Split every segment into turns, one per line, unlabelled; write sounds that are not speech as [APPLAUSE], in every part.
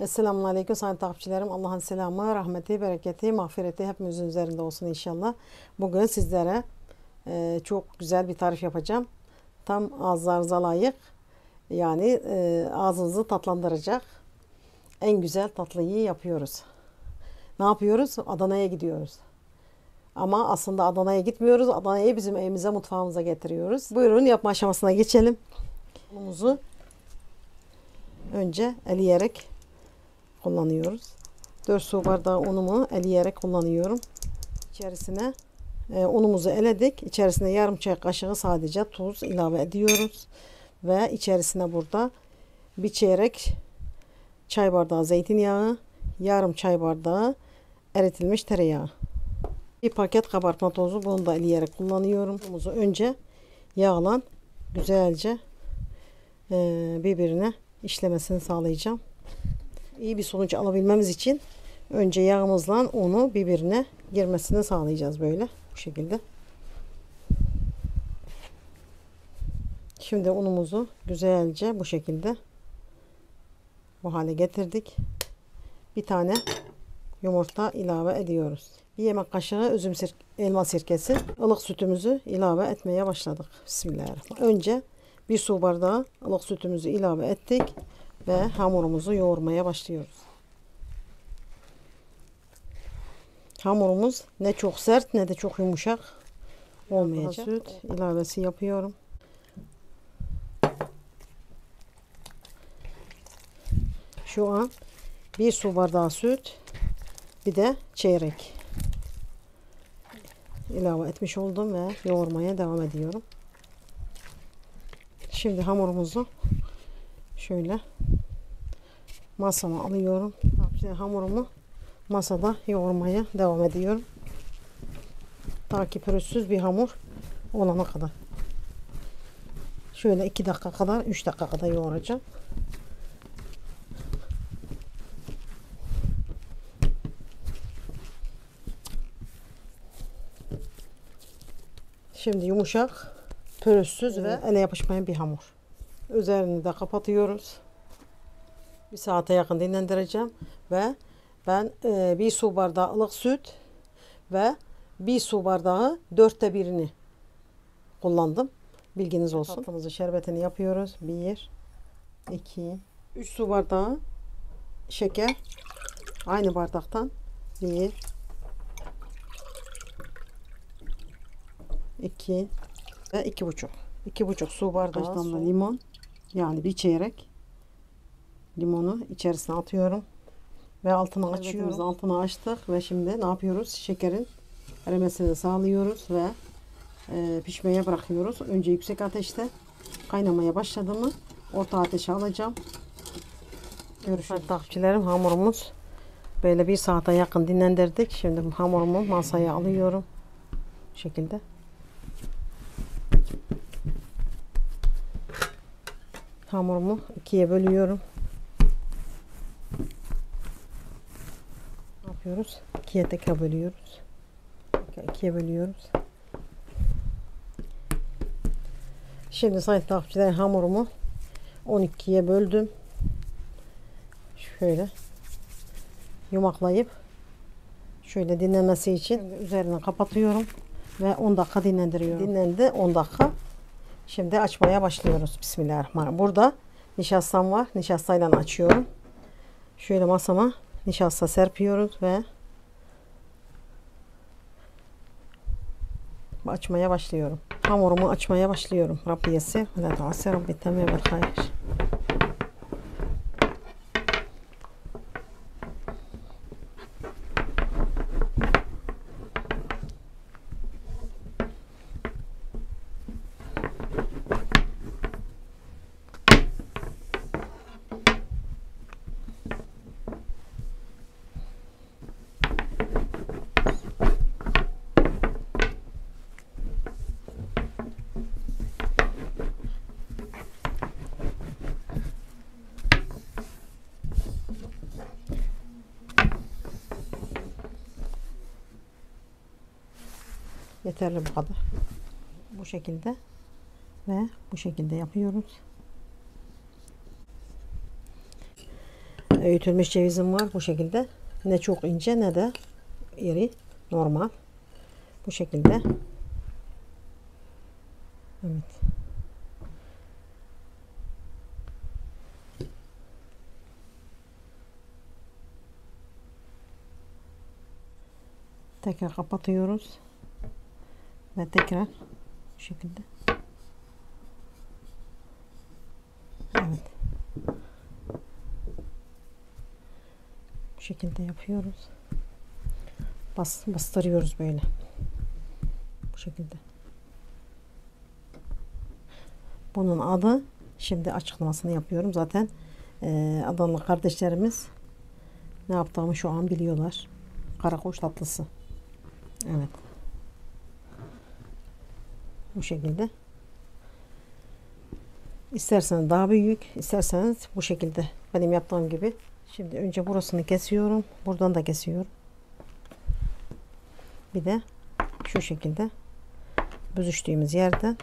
Esselamun Aleyküm sayın takipçilerim. Allah'ın selamı, rahmeti, bereketi, mağfireti hepimizin üzerinde olsun inşallah. Bugün sizlere e, çok güzel bir tarif yapacağım. Tam ağızlarınıza layık. Yani e, ağzınızı tatlandıracak. En güzel tatlıyı yapıyoruz. Ne yapıyoruz? Adana'ya gidiyoruz. Ama aslında Adana'ya gitmiyoruz. Adana'yı bizim evimize, mutfağımıza getiriyoruz. Buyurun yapma aşamasına geçelim. Unumuzu önce eleyerek kullanıyoruz. 4 su bardağı unumu eleyerek kullanıyorum. İçerisine e, unumuzu eledik. İçerisine yarım çay kaşığı sadece tuz ilave ediyoruz. Ve içerisine burada bir çeyrek çay bardağı zeytinyağı, yarım çay bardağı eritilmiş tereyağı. Bir paket kabartma tozu bunu da eleyerek kullanıyorum. Unumuzu önce yağlan güzelce e, birbirine işlemesini sağlayacağım. İyi bir sonuç alabilmemiz için önce yağımızla unu birbirine girmesini sağlayacağız böyle bu şekilde. Şimdi unumuzu güzelce bu şekilde bu hale getirdik. Bir tane yumurta ilave ediyoruz. Bir yemek kaşığı üzüm sir elma sirkesi, ılık sütümüzü ilave etmeye başladık. Bismillahirrahmanirrahim. Önce bir su bardağı ılık sütümüzü ilave ettik ve hamurumuzu yoğurmaya başlıyoruz. Hamurumuz ne çok sert ne de çok yumuşak olmayacak. Süt ilavesi yapıyorum. Şu an bir su bardağı süt bir de çeyrek ilave etmiş oldum ve yoğurmaya devam ediyorum. Şimdi hamurumuzu şöyle masama alıyorum. Şimdi hamurumu masada yoğurmaya devam ediyorum. Ta ki pürüzsüz bir hamur olana kadar. Şöyle 2 dakika kadar 3 dakika kadar yoğuracağım. Şimdi yumuşak, pürüzsüz ve ele yapışmayan bir hamur. Üzerini de kapatıyoruz. Bir saate yakın dinlendireceğim ve ben e, bir su bardağı ılık süt ve bir su bardağı dörtte birini kullandım. Bilginiz olsun. Tatlımızın şerbetini yapıyoruz. Bir, iki, üç su bardağı şeker. Aynı bardaktan bir, iki ve iki buçuk. iki buçuk su bardağı damla limon. Yani bir çeyrek limonu içerisine atıyorum ve altını açıyoruz. Altını açtık ve şimdi ne yapıyoruz? Şekerin erimesini sağlıyoruz ve e, pişmeye bırakıyoruz. Önce yüksek ateşte kaynamaya başladı mı orta ateşe alacağım. Görüşürüz. Takipçilerim hamurumuz böyle bir saate yakın dinlendirdik. Şimdi hamurumu masaya alıyorum. Bu şekilde. Hamurumu ikiye bölüyorum. Yapıyoruz? İkiye tekrar bölüyoruz. İkiye bölüyoruz. Şimdi sayın takipçiler hamurumu 12'ye böldüm. Şöyle yumaklayıp şöyle dinlenmesi için üzerine kapatıyorum ve 10 dakika dinlendiriyorum. Dinlendi 10 dakika. Şimdi açmaya başlıyoruz. Bismillahirrahmanirrahim. Burada nişastam var. Nişastayla açıyorum. Şöyle masama nişasta serpiyoruz ve açmaya başlıyorum. Hamurumu açmaya başlıyorum. Rabbiyesi ve la tuasse Rabbi temel vel hayır. Yeterli bu kadar. Bu şekilde ve bu şekilde yapıyoruz. öğütülmüş cevizim var bu şekilde. Ne çok ince ne de iri. Normal. Bu şekilde. Evet. Tekrar kapatıyoruz. Ve tekrar bu şekilde. Evet. Bu şekilde yapıyoruz. Bas, bastırıyoruz böyle. Bu şekilde. Bunun adı şimdi açıklamasını yapıyorum. Zaten eee Adanalı kardeşlerimiz ne yaptığımı şu an biliyorlar. Karakoş tatlısı. Evet. Bu şekilde. İsterseniz daha büyük, isterseniz bu şekilde benim yaptığım gibi. Şimdi önce burasını kesiyorum. Buradan da kesiyorum. Bir de şu şekilde büzüştüğümüz yerden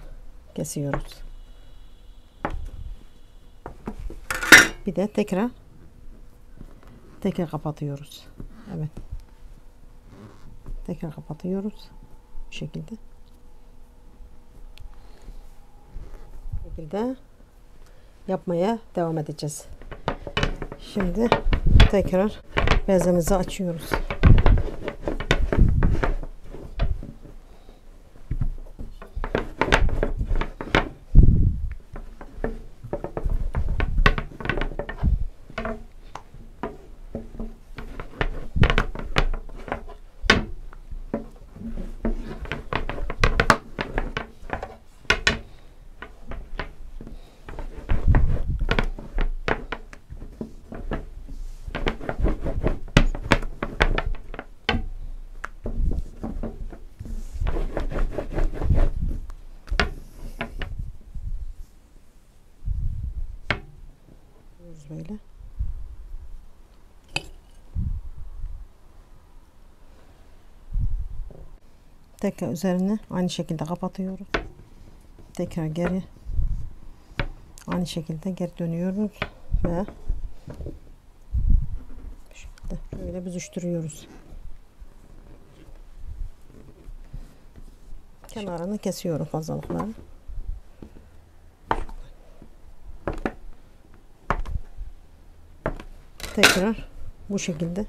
kesiyoruz. Bir de tekrar tekrar kapatıyoruz. Evet. Tekrar kapatıyoruz. Bu şekilde. Şekilde yapmaya devam edeceğiz. Şimdi tekrar bezemizi açıyoruz. Yapıyoruz böyle. Tekrar üzerine aynı şekilde kapatıyoruz. Tekrar geri aynı şekilde geri dönüyoruz ve şekilde şöyle büzüştürüyoruz. Kenarını kesiyorum fazlalıkları. Tekrar bu şekilde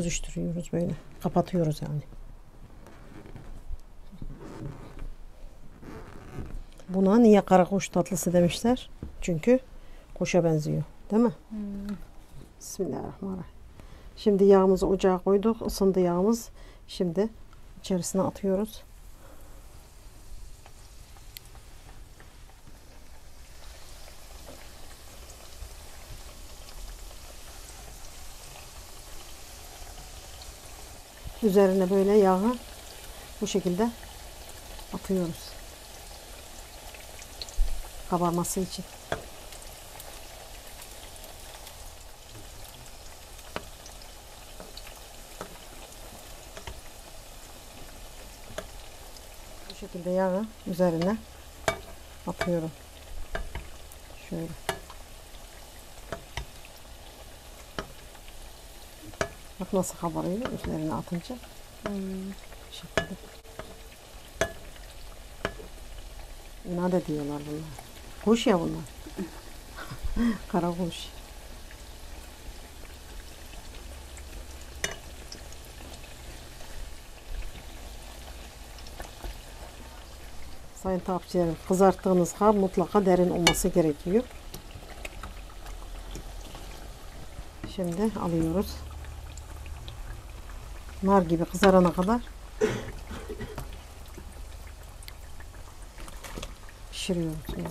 büzüştürüyoruz böyle. Kapatıyoruz yani. Buna niye karakuş tatlısı demişler? Çünkü kuşa benziyor. Değil mi? Bismillahirrahmanirrahim. Şimdi yağımızı ocağa koyduk. Isındı yağımız. Şimdi içerisine atıyoruz. Üzerine böyle yağı bu şekilde atıyoruz. Kabarması için. Bu şekilde yağı üzerine atıyorum. Şöyle. Bak nasıl kabarıyor üzerine atınca. Bu şekilde. İnat ediyorlar bunlar. Kuş ya bunlar. [LAUGHS] Kara kuş. Sayın takipçilerim kızarttığınız har mutlaka derin olması gerekiyor. Şimdi alıyoruz. Nar gibi kızarana kadar pişiriyoruz. Böyle.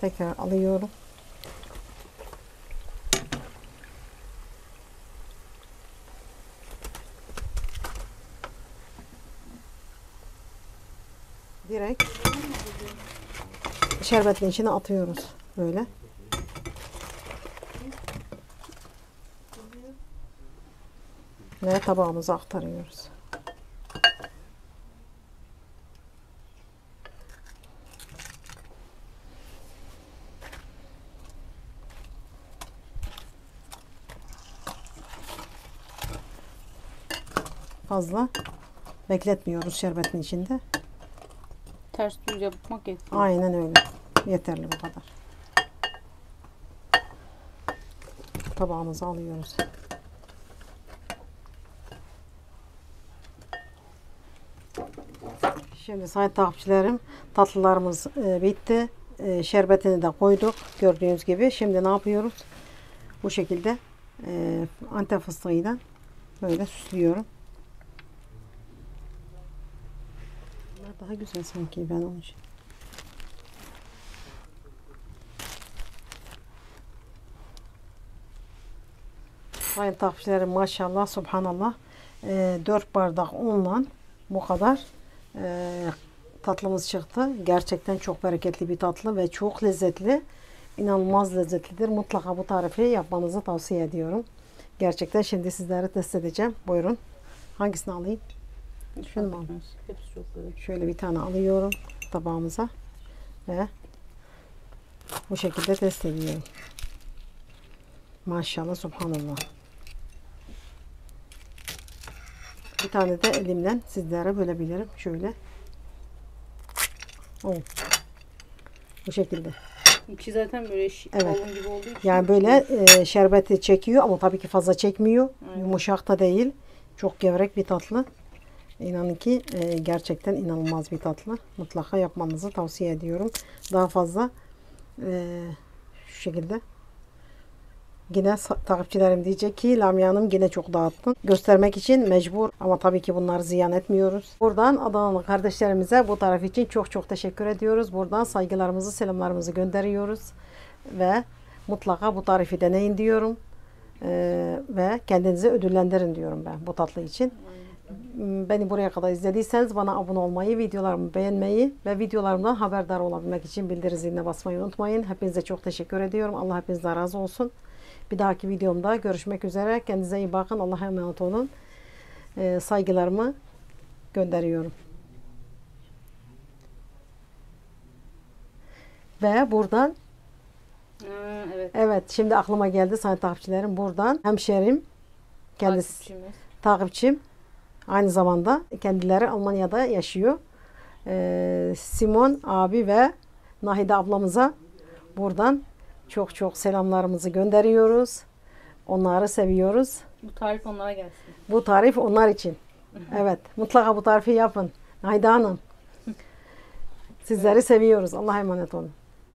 Tekrar alıyorum. Şerbetin içine atıyoruz böyle. Ve tabağımıza aktarıyoruz. Fazla bekletmiyoruz şerbetin içinde.
Ters düz yapmak yetiyor.
Aynen öyle. Yeterli bu kadar. Tabağımıza alıyoruz. Şimdi sayın takipçilerim tatlılarımız e, bitti. E, şerbetini de koyduk gördüğünüz gibi. Şimdi ne yapıyoruz? Bu şekilde e, antep fıstığıyla böyle süslüyorum. Bunlar daha güzel sanki ben onun için. Sayın takipçilerim maşallah subhanallah e, 4 bardak unla bu kadar e, tatlımız çıktı. Gerçekten çok bereketli bir tatlı ve çok lezzetli. İnanılmaz lezzetlidir. Mutlaka bu tarifi yapmanızı tavsiye ediyorum. Gerçekten şimdi sizlere test edeceğim. Buyurun. Hangisini alayım? Şunu mu alayım?
Hepsi çok güzel.
Şöyle bir tane alıyorum tabağımıza ve bu şekilde test ediyorum. Maşallah subhanallah. Bir tane de elimden sizlere bölebilirim. Şöyle. Oh. Bu şekilde.
İçi zaten böyle
Evet.
gibi olduğu için.
Yani böyle e, şerbeti çekiyor ama tabii ki fazla çekmiyor.
Aynen.
Yumuşak da değil. Çok gevrek bir tatlı. İnanın ki e, gerçekten inanılmaz bir tatlı. Mutlaka yapmanızı tavsiye ediyorum. Daha fazla e, şu şekilde Yine takipçilerim diyecek ki Lamia Hanım yine çok dağıttın. Göstermek için mecbur ama tabii ki bunları ziyan etmiyoruz. Buradan Adanalı kardeşlerimize bu taraf için çok çok teşekkür ediyoruz. Buradan saygılarımızı, selamlarımızı gönderiyoruz. Ve mutlaka bu tarifi deneyin diyorum. Ee, ve kendinizi ödüllendirin diyorum ben bu tatlı için. M, Beni buraya kadar izlediyseniz bana abone olmayı, videolarımı beğenmeyi ve videolarımdan haberdar olabilmek için bildiri ziline basmayı unutmayın. Hepinize çok teşekkür ediyorum. Allah hepinizden razı olsun. Bir dahaki videomda görüşmek üzere. Kendinize iyi bakın. Allah'a emanet olun. Ee, saygılarımı gönderiyorum. Ve buradan
evet.
evet şimdi aklıma geldi sayın takipçilerim. Buradan hemşerim kendisi takipçim aynı zamanda kendileri Almanya'da yaşıyor. Ee, Simon abi ve Nahide ablamıza buradan çok çok selamlarımızı gönderiyoruz. Onları seviyoruz.
Bu tarif onlara gelsin.
Bu tarif onlar için. Evet, mutlaka bu tarifi yapın. Nahide Hanım. [LAUGHS] Sizleri seviyoruz. Allah'a emanet olun.